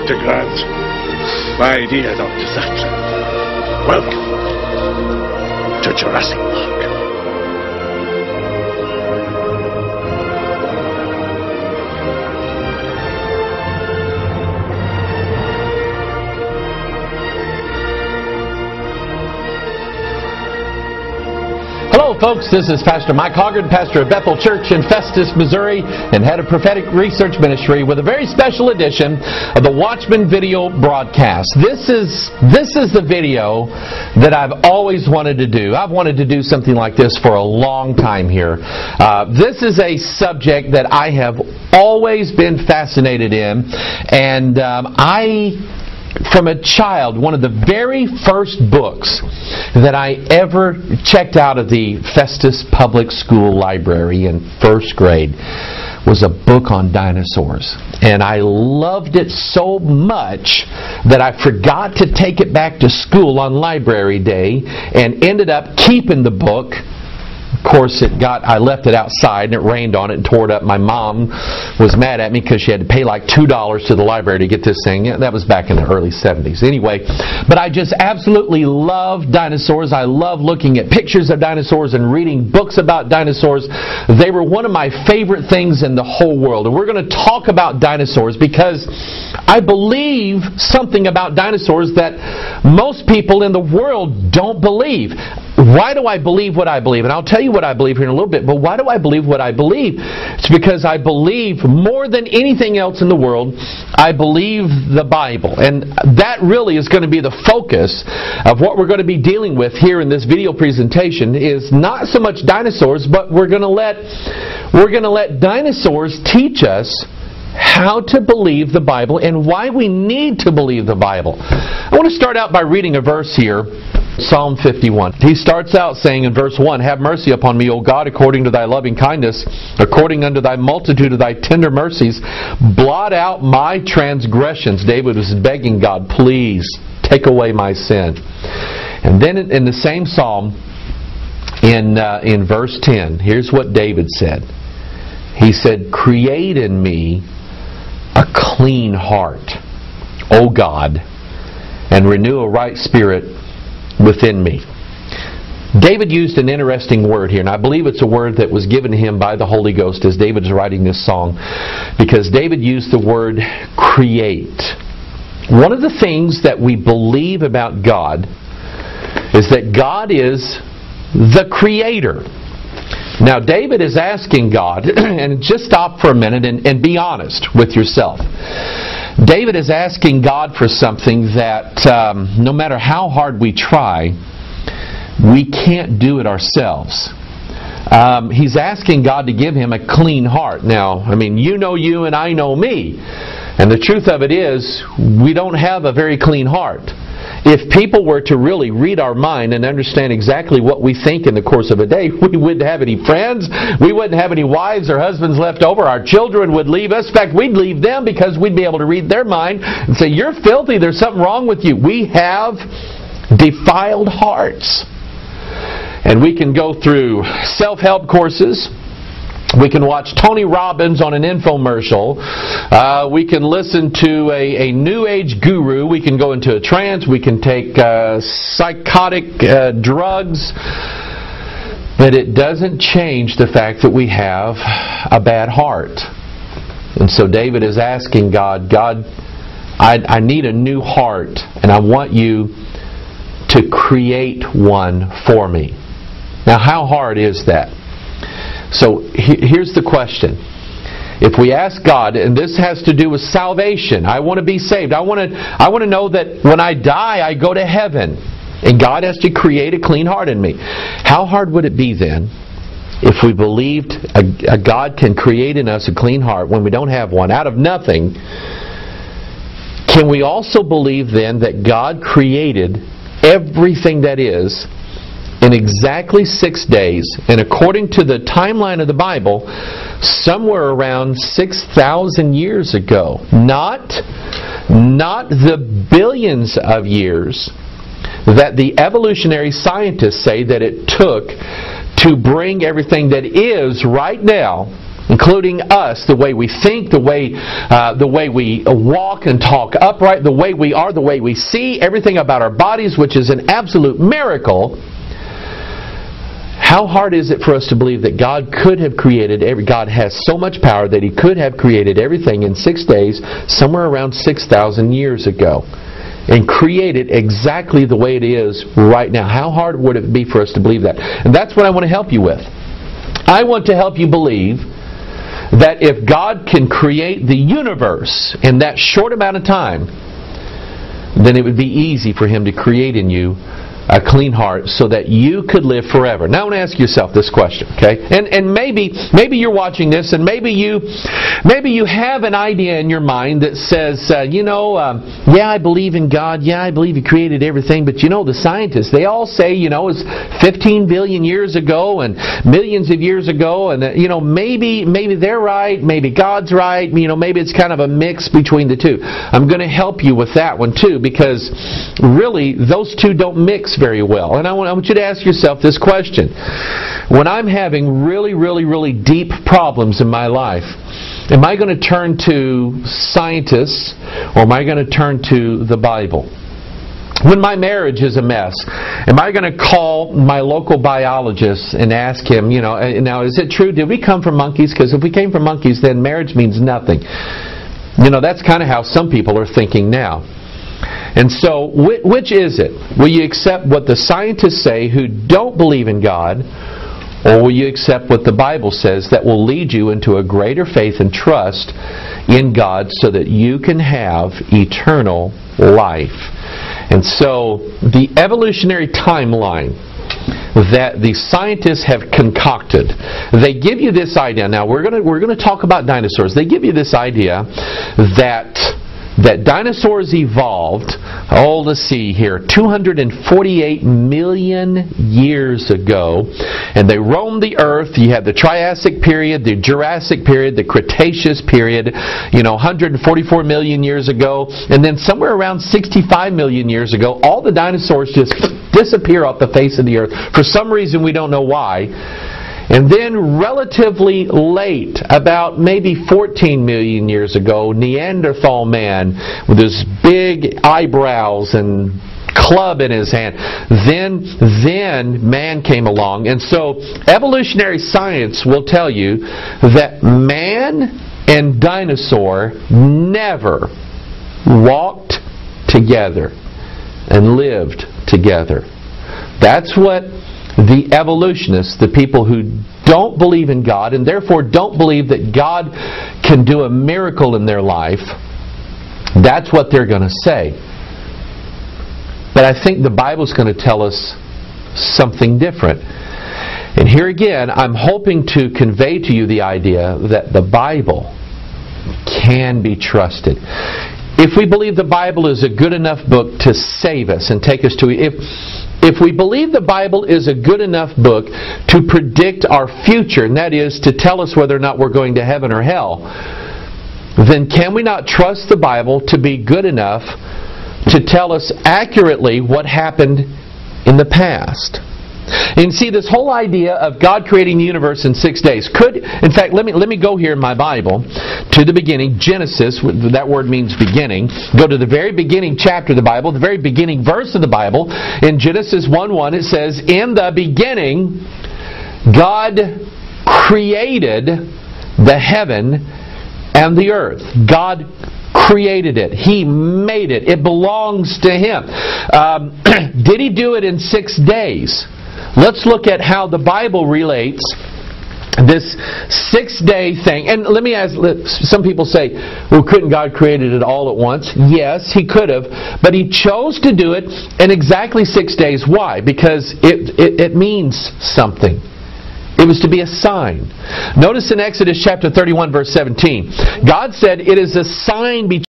Dr. Grant. My dear Dr. Sattler. Welcome to Jurassic Park. Hello, folks. This is Pastor Mike Hoggard, pastor of Bethel Church in Festus, Missouri, and head of prophetic research ministry with a very special edition of the Watchman video broadcast. This is this is the video that I've always wanted to do. I've wanted to do something like this for a long time here. Uh, this is a subject that I have always been fascinated in, and um, I from a child, one of the very first books that I ever checked out of the Festus Public School Library in first grade was a book on dinosaurs. And I loved it so much that I forgot to take it back to school on library day and ended up keeping the book of course, it got. I left it outside, and it rained on it and tore it up. My mom was mad at me because she had to pay like two dollars to the library to get this thing. That was back in the early '70s. Anyway, but I just absolutely love dinosaurs. I love looking at pictures of dinosaurs and reading books about dinosaurs. They were one of my favorite things in the whole world, and we're going to talk about dinosaurs because I believe something about dinosaurs that most people in the world don't believe. Why do I believe what I believe? And I'll tell you what I believe here in a little bit, but why do I believe what I believe? It's because I believe more than anything else in the world, I believe the Bible. And that really is going to be the focus of what we're going to be dealing with here in this video presentation is not so much dinosaurs, but we're going to let we're going to let dinosaurs teach us how to believe the Bible and why we need to believe the Bible. I want to start out by reading a verse here Psalm 51. He starts out saying in verse 1 Have mercy upon me, O God, according to thy loving kindness, according unto thy multitude of thy tender mercies. Blot out my transgressions. David was begging God, please take away my sin. And then in the same psalm, in, uh, in verse 10, here's what David said. He said, Create in me a clean heart, O God, and renew a right spirit within me. David used an interesting word here, and I believe it's a word that was given to him by the Holy Ghost as David is writing this song, because David used the word create. One of the things that we believe about God is that God is the creator. Now, David is asking God, and just stop for a minute and, and be honest with yourself. David is asking God for something that um, no matter how hard we try, we can't do it ourselves. Um, he's asking God to give him a clean heart. Now, I mean, you know you and I know me. And the truth of it is, we don't have a very clean heart. If people were to really read our mind and understand exactly what we think in the course of a day, we wouldn't have any friends, we wouldn't have any wives or husbands left over, our children would leave us. In fact, we'd leave them because we'd be able to read their mind and say, You're filthy, there's something wrong with you. We have defiled hearts. And we can go through self help courses we can watch Tony Robbins on an infomercial. Uh, we can listen to a, a, new age guru. We can go into a trance. We can take uh, psychotic uh, drugs. But it doesn't change the fact that we have a bad heart. And so David is asking God, God, I, I need a new heart, and I want you to create one for me. Now, how hard is that? So here's the question. If we ask God, and this has to do with salvation, I want to be saved. I want to, I want to know that when I die, I go to heaven. And God has to create a clean heart in me. How hard would it be then if we believed a, a God can create in us a clean heart when we don't have one out of nothing? Can we also believe then that God created everything that is in exactly six days, and according to the timeline of the Bible, somewhere around 6,000 years ago. Not, not the billions of years that the evolutionary scientists say that it took to bring everything that is right now including us, the way we think, the way, uh, the way we walk and talk upright, the way we are, the way we see, everything about our bodies, which is an absolute miracle. How hard is it for us to believe that God could have created every God has so much power that he could have created everything in 6 days somewhere around 6000 years ago and create it exactly the way it is right now. How hard would it be for us to believe that? And that's what I want to help you with. I want to help you believe that if God can create the universe in that short amount of time, then it would be easy for him to create in you a clean heart so that you could live forever. Now I want to ask yourself this question, okay? And and maybe maybe you're watching this and maybe you maybe you have an idea in your mind that says, uh, you know, um, yeah, I believe in God. Yeah, I believe He created everything. But you know, the scientists they all say, you know, it's 15 billion years ago and millions of years ago, and uh, you know, maybe maybe they're right, maybe God's right. You know, maybe it's kind of a mix between the two. I'm going to help you with that one too because really those two don't mix very well. And I want, I want you to ask yourself this question. When I'm having really, really, really deep problems in my life, am I going to turn to scientists or am I going to turn to the Bible? When my marriage is a mess, am I going to call my local biologist and ask him, you know, now is it true? Did we come from monkeys? Because if we came from monkeys, then marriage means nothing. You know, that's kind of how some people are thinking now. And so, which is it? Will you accept what the scientists say who don't believe in God, or will you accept what the Bible says that will lead you into a greater faith and trust in God so that you can have eternal life? And so, the evolutionary timeline that the scientists have concocted. They give you this idea. Now we're going to we're going to talk about dinosaurs. They give you this idea that that dinosaurs evolved, oh, let's see here, 248 million years ago, and they roamed the earth. You had the Triassic period, the Jurassic period, the Cretaceous period, you know, 144 million years ago, and then somewhere around 65 million years ago, all the dinosaurs just disappear off the face of the earth. For some reason, we don't know why. And then, relatively late, about maybe 14 million years ago, Neanderthal man with his big eyebrows and club in his hand. Then, then man came along, and so evolutionary science will tell you that man and dinosaur never walked together and lived together. That's what the evolutionists, the people who don't believe in God and therefore don't believe that God can do a miracle in their life, that's what they're going to say. But I think the Bible's going to tell us something different. And here again, I'm hoping to convey to you the idea that the Bible can be trusted. If we believe the Bible is a good enough book to save us and take us to if if we believe the Bible is a good enough book to predict our future, and that is to tell us whether or not we're going to heaven or hell, then can we not trust the Bible to be good enough to tell us accurately what happened in the past? And see this whole idea of God creating the universe in six days could, in fact, let me let me go here in my Bible to the beginning, Genesis. That word means beginning. Go to the very beginning chapter of the Bible, the very beginning verse of the Bible. In Genesis one one, it says, "In the beginning, God created the heaven and the earth." God created it. He made it. It belongs to Him. Um, did He do it in six days? Let's look at how the Bible relates this six day thing. And let me ask some people say, well, couldn't God create it all at once? Yes, He could have, but He chose to do it in exactly six days. Why? Because it, it, it means something. It was to be a sign. Notice in Exodus chapter 31, verse 17, God said, It is a sign between